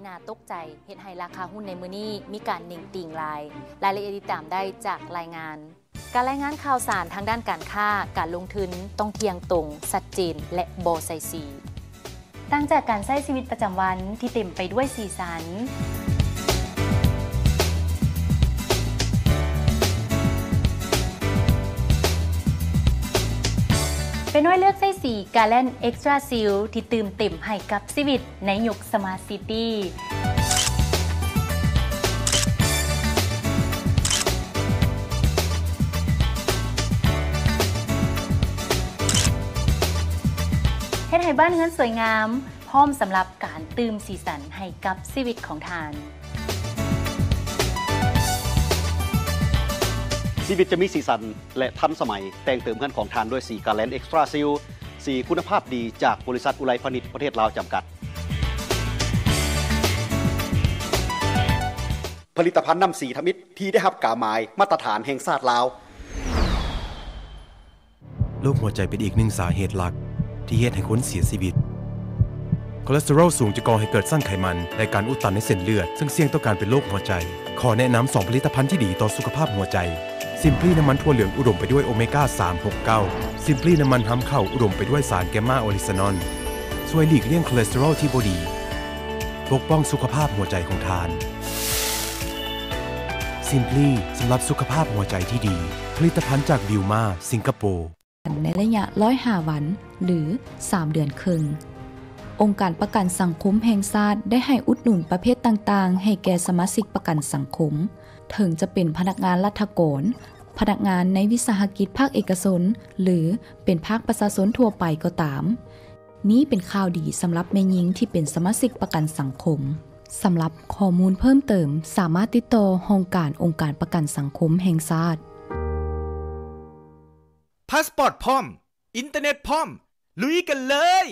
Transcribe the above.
ที่น่าตกใจเฮ็ดให้ราคาหุ้นในมื้อนี้มีการนิ่งติ่งลาย รายละเอียดติดตามได้จากรายงาน การรายงานข่าวสารทางด้านการค้าการลงทุนต้องเที่ยงตรงชัดเจนและโบไซสีตั้งจากการใช้ชีวิตประจำวันที่เต็มไปด้วยสีสัน น้อยเลือกไส้สีกาแลนเอ็กซ์ตร้าซิลที่ตื่มเต็มให้กับชีวิตในยุคสมาร์ทซิตี้เฮ็ดให้บ้านเฮือนสวยงาม พร้อมสำหรับการตื่มสีสันให้กับชีวิตของทาน ชีวิตจะมีสีสันและทันสมัย แต่งเติมเงินของทานด้วยสีกาแลนเอ็กซ์ตร้าซิลสีคุณภาพดีจากบริษัทอุไรพนิชประเทศลาวจำกัด ผลิตภัณฑ์น้ำสีทมิตรที่ได้รับกาหมายมาตรฐานแห่งชาติลาวโรคหัวใจเป็นอีกหนึ่งสาเหตุหลัก ที่เฮ็ดให้คนเสียชีวิตคอเลสเตอรอลสูงจะก่อให้เกิดสร้างไขมันและการอุดตันในเส้นเลือด ซึ่งเสี่ยงต่อการเป็นโรคหัวใจ ขอแนะนำ2ผลิตภัณฑ์ที่ดีต่อสุขภาพหัวใจ ซิมพลีน้ำมันถั่วเหลืองอุดมไปด้วยโอเมก้า 369 ซิมพลีน้ำมันหำเข้าอุดมไปด้วยสารแกมมาโอลิซานอลช่วยหลีกเลี่ยงคอเลสเตอรอลที่บดี ปกป้องสุขภาพหัวใจของทาน ซิมพลีสำหรับสุขภาพหัวใจที่ดี ผลิตภัณฑ์จากวิวมาสิงคโปร์ในระยะ105วัน หรือ 3 เดือนครึ่ง องค์การประกันสังคมแห่งชาติได้ให้อุดหนุนประเภทต่างๆ ให้แก่สมาชิกประกันสังคม ถึงจะเป็นพนักงานรัฐกร พนักงานในวิสาหกิจภาคเอกชนหรือเป็นภาคประชาชนทั่วไปก็ตาม นี้เป็นข่าวดีสำหรับแม่หญิงที่เป็นสมาชิกประกันสังคมสำหรับข้อมูลเพิ่มเติมสามารถติดต่อห้องการองค์การประกันสังคมแห่งชาติพาสปอร์ตพร้อม อินเทอร์เน็ตพร้อม ลุยกันเลย